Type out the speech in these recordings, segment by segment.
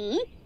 嗯？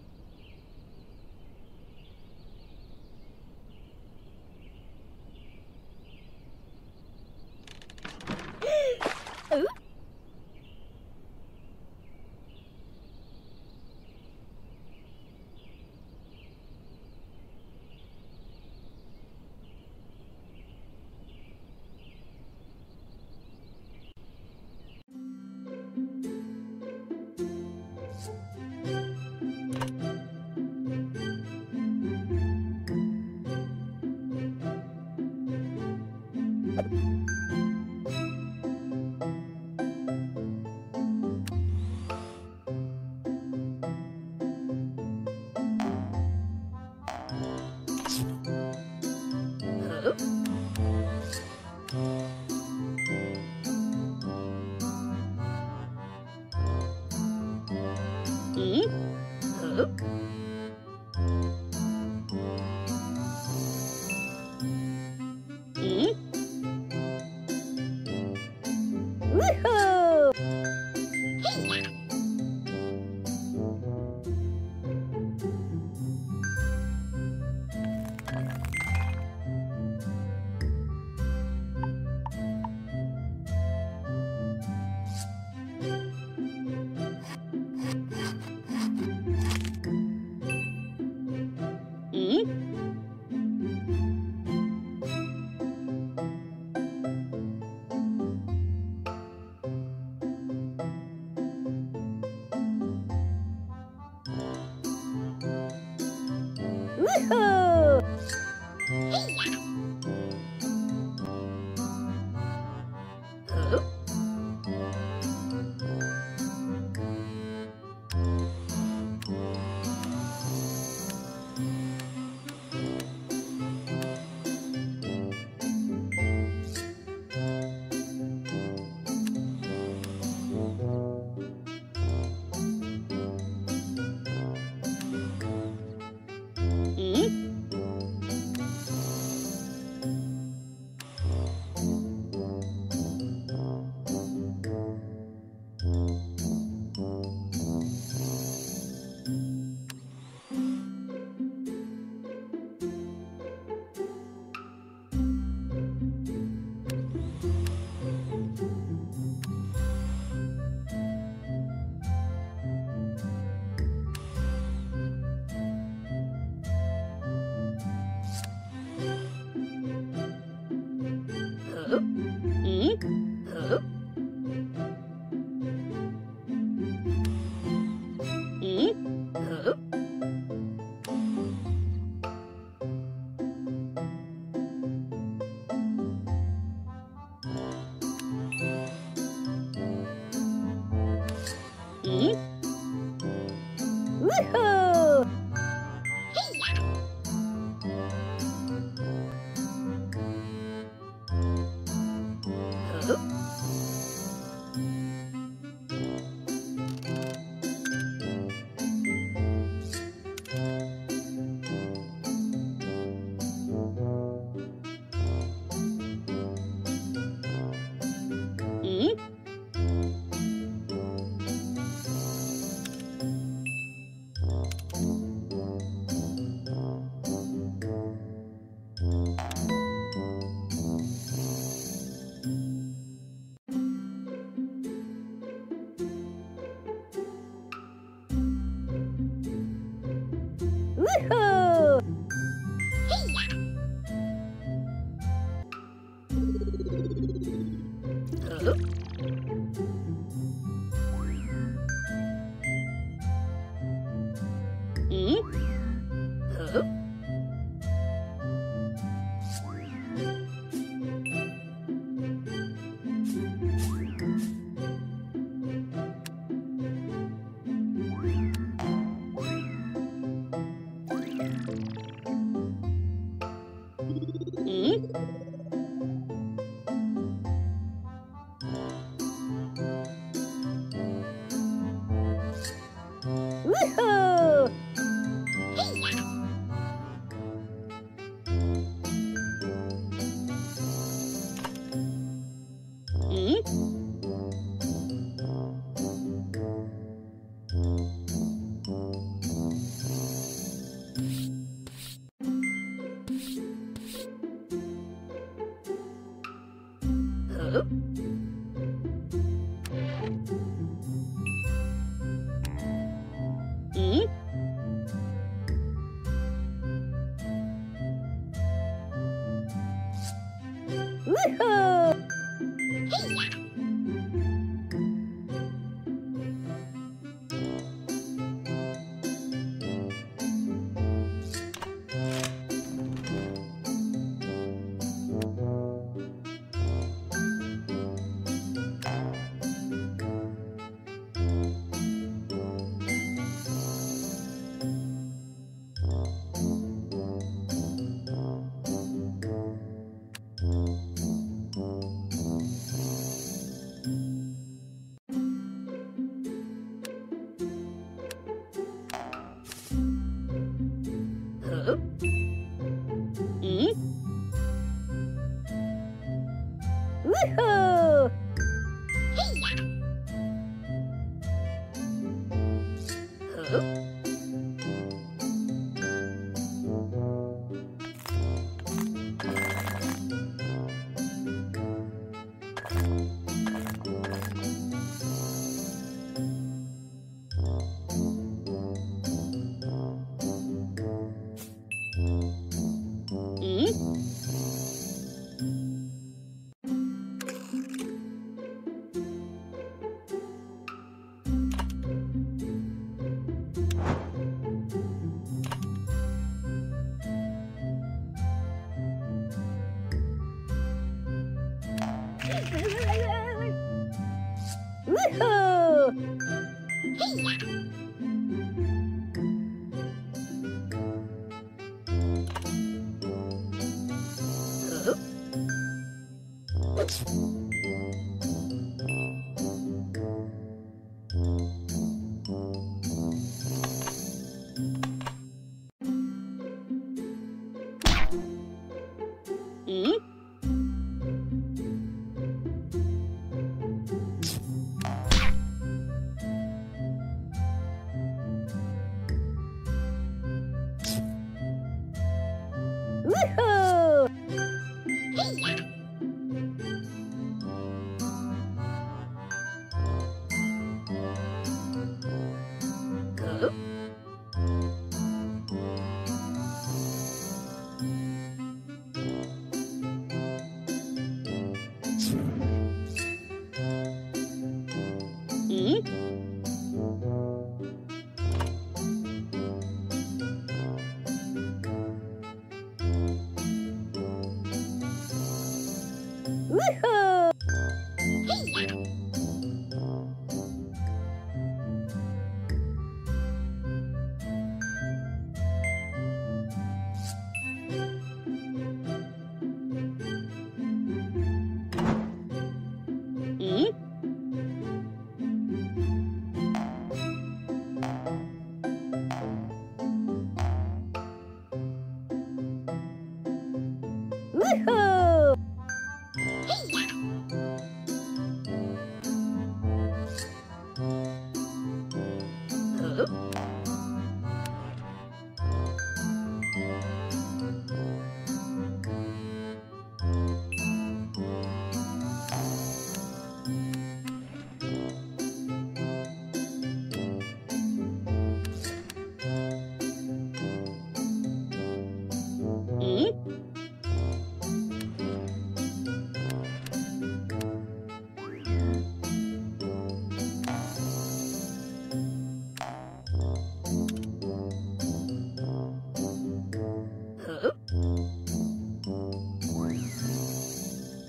嗯？Mm? Woohoo! Huh?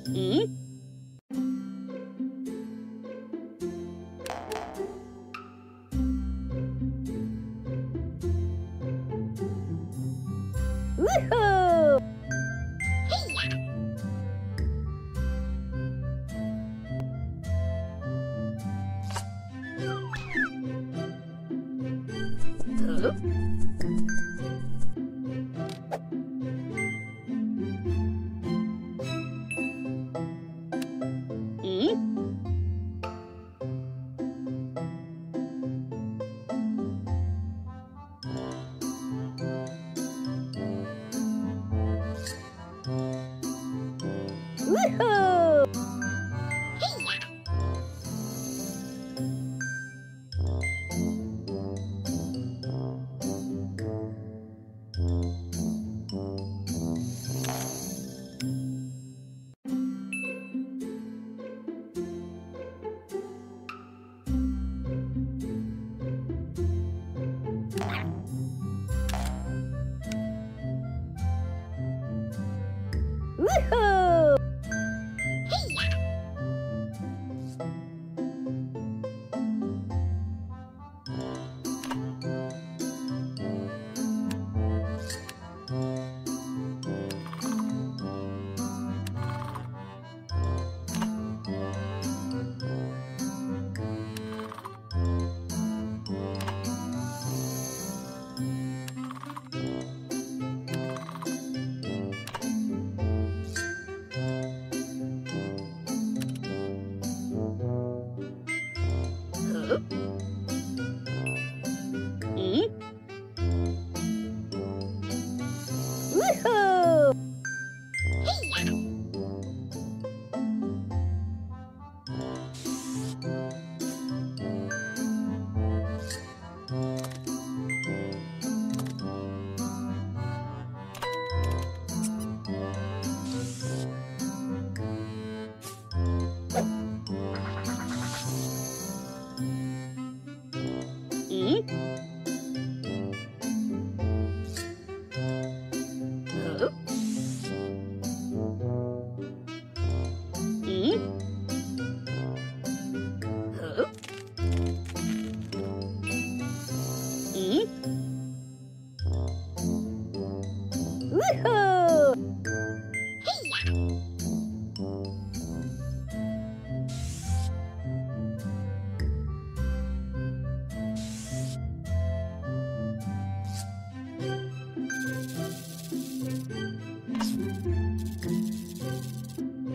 嗯？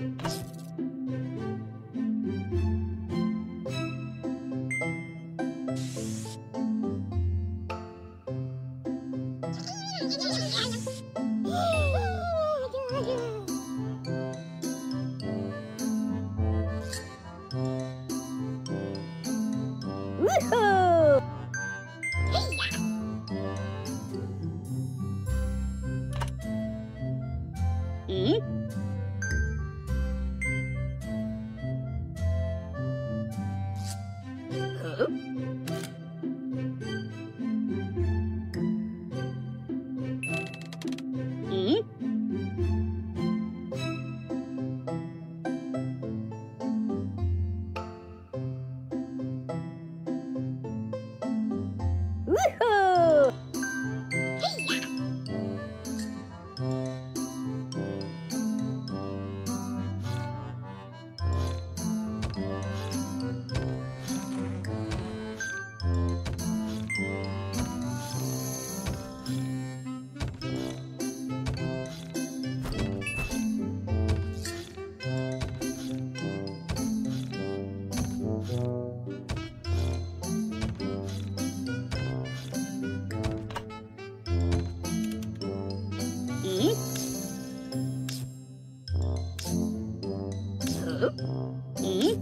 Yes. 了。e